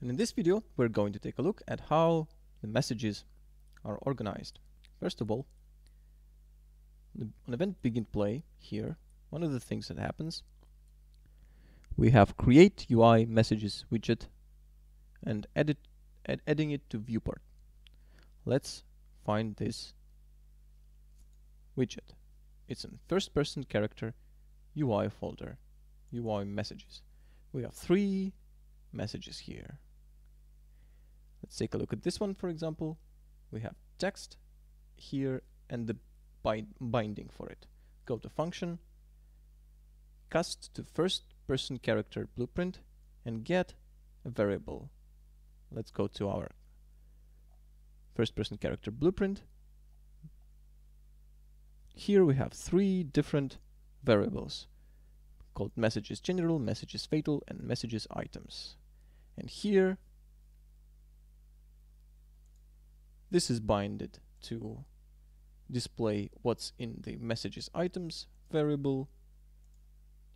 And in this video, we're going to take a look at how the messages are organized. First of all, on event begin play here, one of the things that happens, we have create UI messages widget and edit adding it to viewport. Let's find this widget. It's in first person character UI folder, UI messages. We have three messages here. Let's take a look at this one, for example. We have text here and the bind binding for it. Go to function, cast to first person character blueprint and get a variable. Let's go to our first person character blueprint. Here we have three different variables called messages general, messages fatal, and messages items. And here this is binded to display what's in the messages items variable.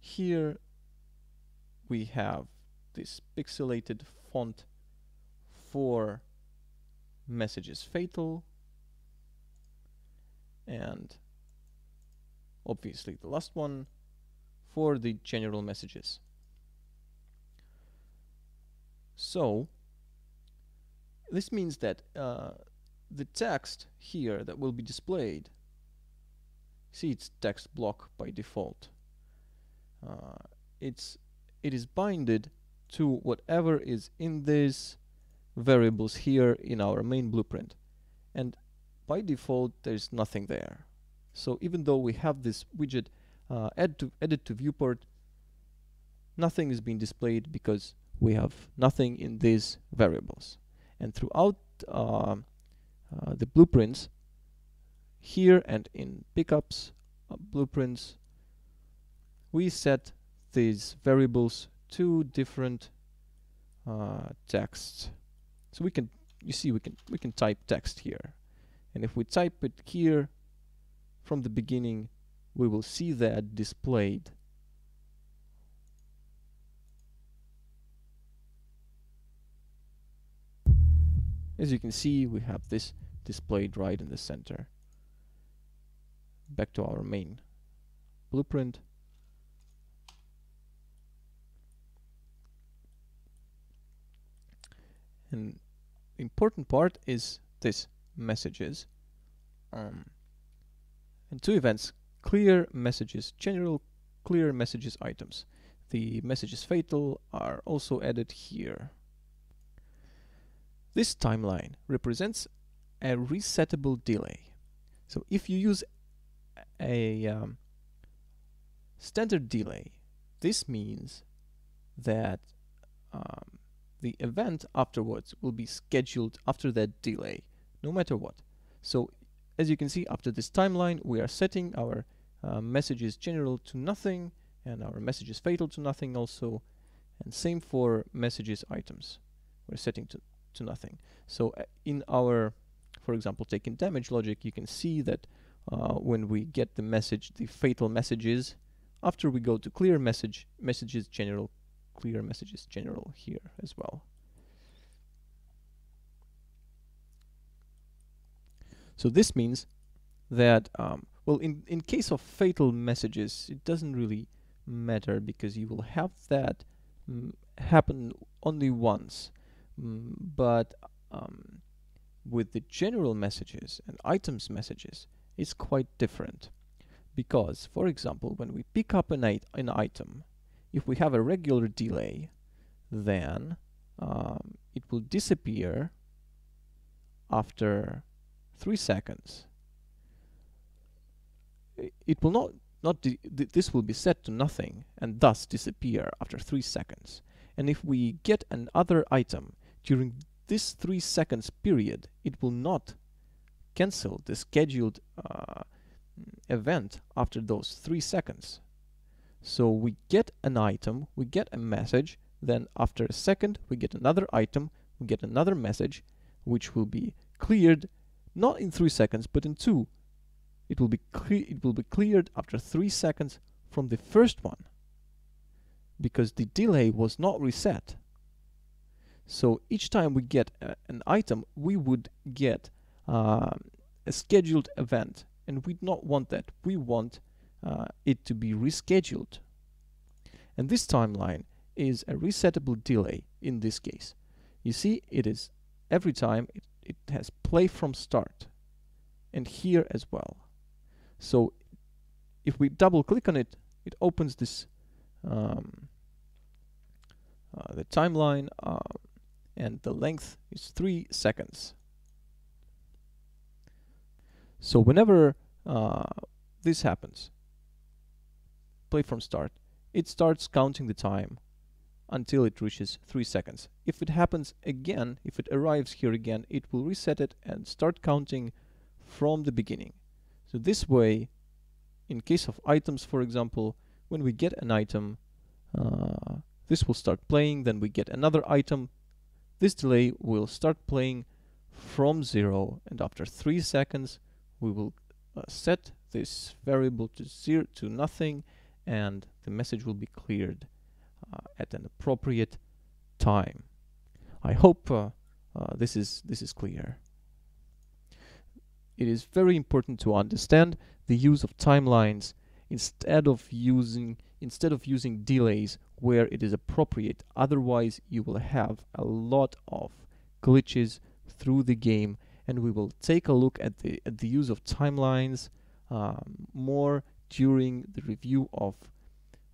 Here we have this pixelated font for messages fatal and obviously the last one for the general messages. So this means that uh, the text here that will be displayed. See it's text block by default. Uh, it's it is binded to whatever is in these variables here in our main blueprint. And by default there's nothing there. So even though we have this widget uh, add to edit to viewport nothing is being displayed because we have nothing in these variables. And throughout uh, uh, the blueprints here and in pickups uh, blueprints. We set these variables to different uh, texts. So we can you see we can we can type text here. And if we type it here from the beginning we will see that displayed As you can see, we have this displayed right in the center. Back to our main blueprint. And important part is this messages. Um, and two events, clear messages, general clear messages items. The messages fatal are also added here. This timeline represents a resettable delay. So if you use a um, standard delay, this means that um, the event afterwards will be scheduled after that delay, no matter what. So as you can see, after this timeline, we are setting our uh, messages general to nothing and our messages fatal to nothing also. And same for messages items. We're setting to to nothing. So uh, in our, for example, taking damage logic, you can see that uh, when we get the message, the fatal messages, after we go to clear message, messages general, clear messages general here as well. So this means that, um, well, in, in case of fatal messages, it doesn't really matter because you will have that mm, happen only once. Mm, but um, with the general messages and items messages, it's quite different. Because, for example, when we pick up an, an item, if we have a regular delay, then um, it will disappear after 3 seconds. It will not, not th this will be set to nothing and thus disappear after 3 seconds. And if we get another item during this 3 seconds period, it will not cancel the scheduled uh, event after those 3 seconds. So we get an item, we get a message, then after a second we get another item, we get another message, which will be cleared not in 3 seconds but in 2. It will be it will be cleared after 3 seconds from the first one because the delay was not reset. So each time we get a, an item, we would get uh, a scheduled event. And we don't want that. We want uh, it to be rescheduled. And this timeline is a resettable delay in this case. You see, it is every time it, it has play from start and here as well. So if we double click on it, it opens this um, uh, the timeline uh, and the length is three seconds. So whenever uh, this happens, play from start, it starts counting the time until it reaches 3 seconds. If it happens again, if it arrives here again, it will reset it and start counting from the beginning. So this way, in case of items, for example, when we get an item, uh, this will start playing, then we get another item. This delay will start playing from zero, and after three seconds, we will uh, set this variable to zero to nothing, and the message will be cleared uh, at an appropriate time. I hope uh, uh, this is this is clear. It is very important to understand the use of timelines instead of using instead of using delays where it is appropriate. Otherwise, you will have a lot of glitches through the game, and we will take a look at the at the use of timelines um, more during the review of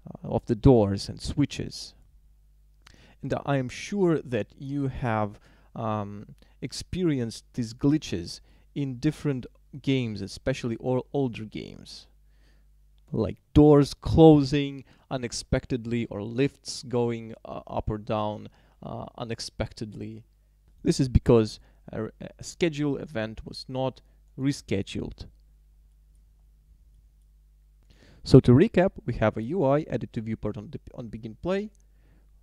uh, of the doors and switches. And I am sure that you have um, experienced these glitches in different games, especially all older games. Like doors closing unexpectedly or lifts going uh, up or down uh, unexpectedly. This is because a, a schedule event was not rescheduled. So to recap, we have a UI added to viewport on, on begin play.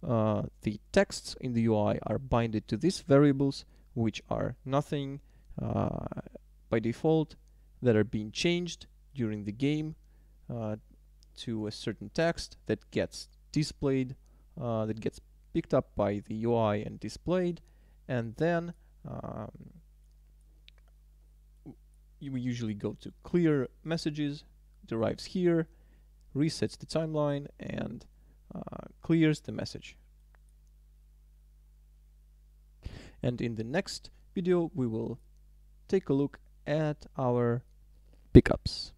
Uh, the texts in the UI are binded to these variables, which are nothing uh, by default, that are being changed during the game uh, to a certain text that gets displayed, uh, that gets picked up by the UI and displayed, and then um, we usually go to clear messages it arrives here, resets the timeline, and uh, clears the message. And in the next video, we will take a look at our pickups.